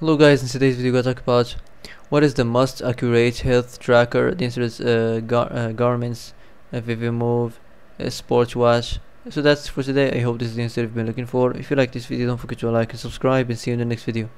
Hello guys, in today's video we're going to talk about what is the most accurate health tracker. The answer is uh, Gar uh, Garmin's uh, Vivomove uh, Sports Watch. So that's for today. I hope this is the answer you've been looking for. If you like this video, don't forget to like and subscribe and see you in the next video.